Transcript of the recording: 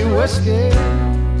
whiskey.